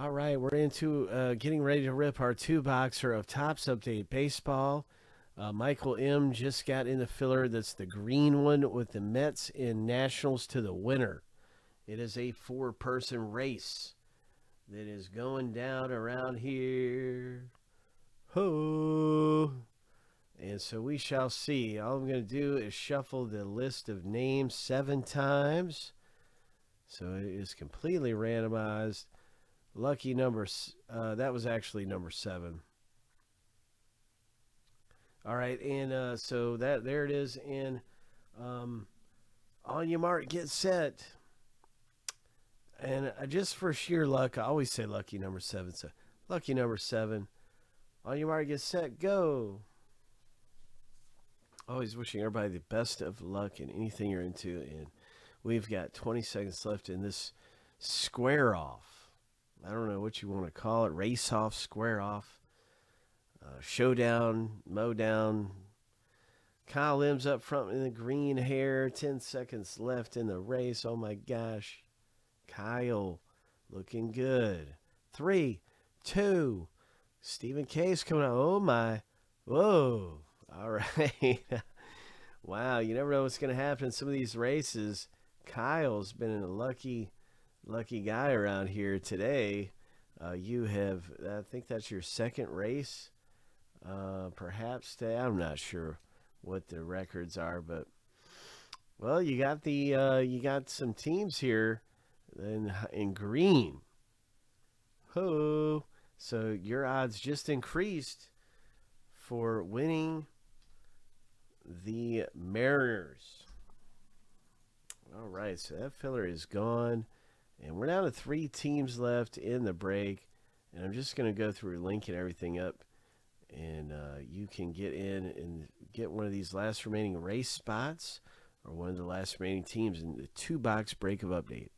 All right, we're into uh, getting ready to rip our two boxer of Topps Update Baseball. Uh, Michael M. just got in the filler. That's the green one with the Mets and Nationals to the winner. It is a four person race that is going down around here. Ho! And so we shall see. All I'm going to do is shuffle the list of names seven times. So it is completely randomized. Lucky number, uh, that was actually number seven. All right, and uh, so that there it is. And um, on your mark, get set. And uh, just for sheer luck, I always say lucky number seven. So lucky number seven. On your mark, get set, go. Always wishing everybody the best of luck in anything you're into. And we've got 20 seconds left in this square off. I don't know what you want to call it. Race off, square off, uh, showdown, mow down. Kyle Lim's up front in the green hair. 10 seconds left in the race. Oh my gosh. Kyle looking good. Three, two. Stephen Case coming out. Oh my. Whoa. All right. wow. You never know what's going to happen in some of these races. Kyle's been in a lucky, lucky guy around here today. Uh, you have, I think that's your second race, uh, perhaps today. I'm not sure what the records are, but well, you got the, uh, you got some teams here in in green. Ho! So your odds just increased for winning the Mariners. All right, so that filler is gone. And we're down to three teams left in the break. And I'm just going to go through linking everything up. And uh, you can get in and get one of these last remaining race spots or one of the last remaining teams in the two box break of update.